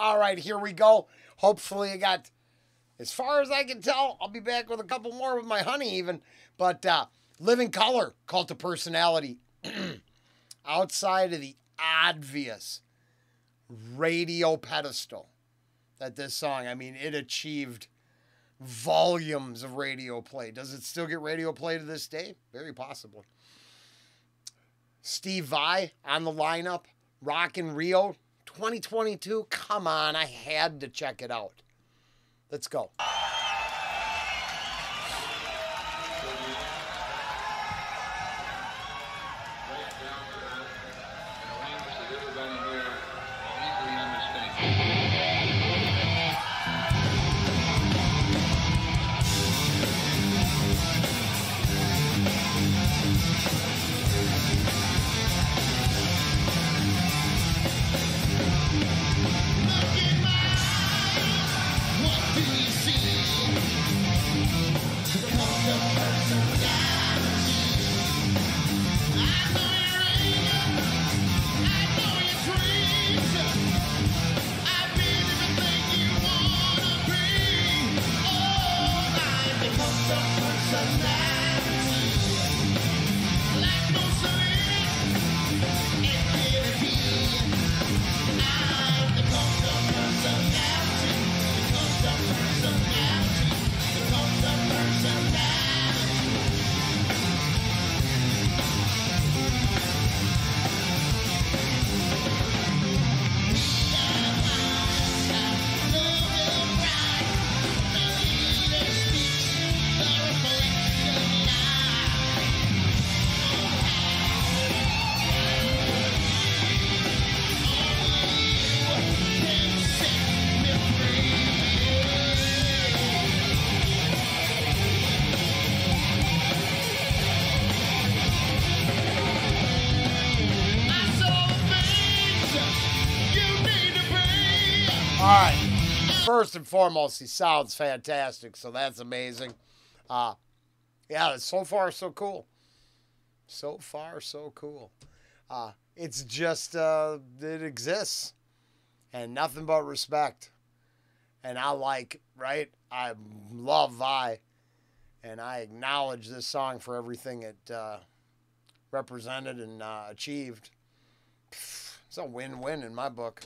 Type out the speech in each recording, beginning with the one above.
All right, here we go. Hopefully, I got, as far as I can tell, I'll be back with a couple more with my honey, even. But uh, Living Colour, Cult of Personality. Outside of the obvious radio pedestal that this song, I mean, it achieved volumes of radio play. Does it still get radio play to this day? Very possibly. Steve Vai on the lineup, Rock in Rio 2022. Come on, I had to check it out. Let's go. Yeah. All right. First and foremost, he sounds fantastic, so that's amazing. Uh, yeah, so far so cool. So far so cool. Uh, it's just uh, it exists, and nothing but respect. And I like right. I love Vai, and I acknowledge this song for everything it uh, represented and uh, achieved. It's a win-win in my book.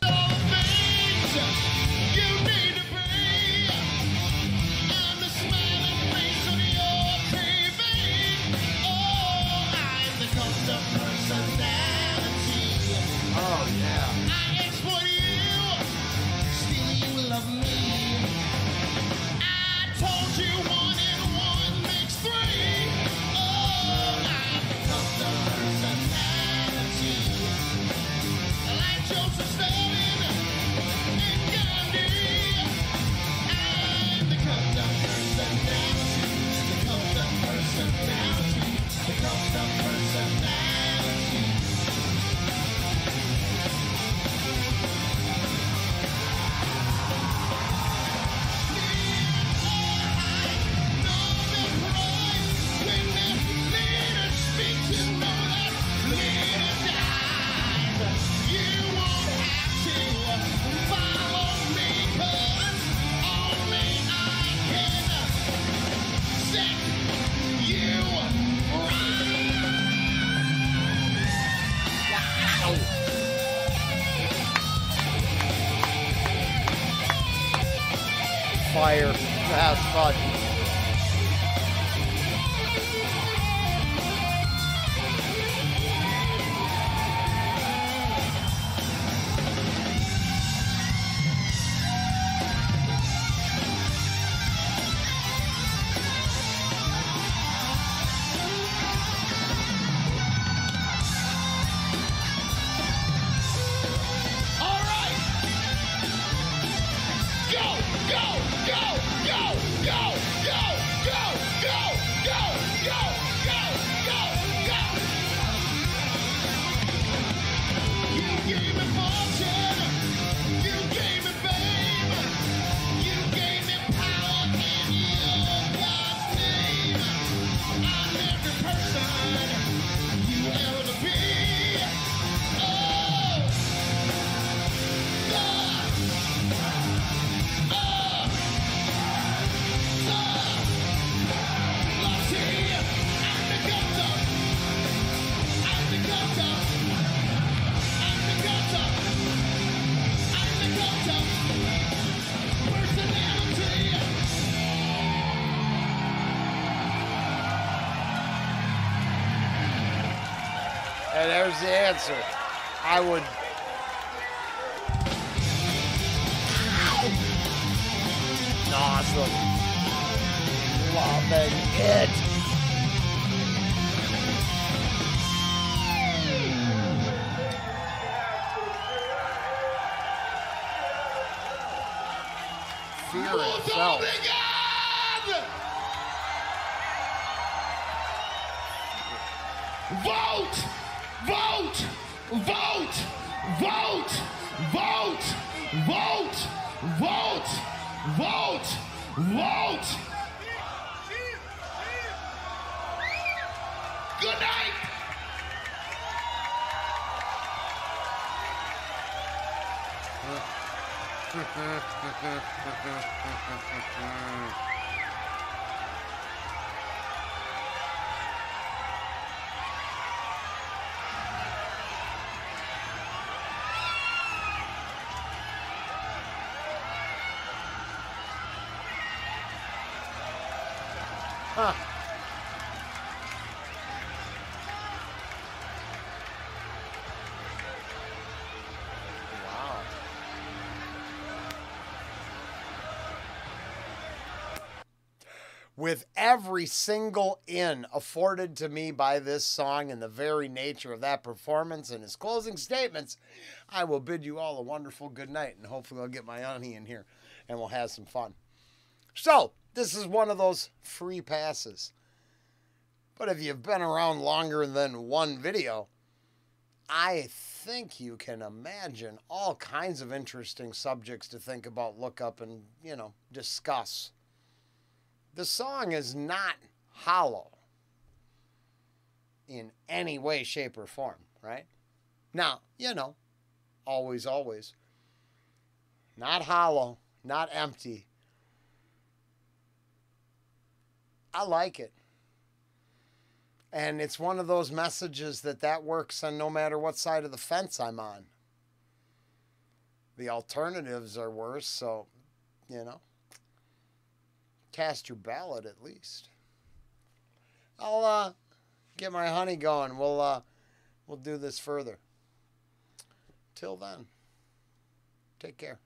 fire to fun. Go, go, go, go, go, And there's the answer. I would. Awesome. Loving it. Fear itself. Vote! Vote! Vote! Vote! Vote! Vote! Vote! Vote! Vote! Good night! Huh. Wow. With every single in afforded to me by this song and the very nature of that performance and his closing statements, I will bid you all a wonderful good night and hopefully I'll get my auntie in here and we'll have some fun. So, this is one of those free passes. But if you've been around longer than one video, I think you can imagine all kinds of interesting subjects to think about, look up, and, you know, discuss. The song is not hollow in any way, shape, or form, right? Now, you know, always, always. Not hollow, not empty, I like it. And it's one of those messages that that works on no matter what side of the fence I'm on. The alternatives are worse, so, you know, cast your ballot at least. I'll uh, get my honey going. We'll uh, we'll do this further. Till then, take care.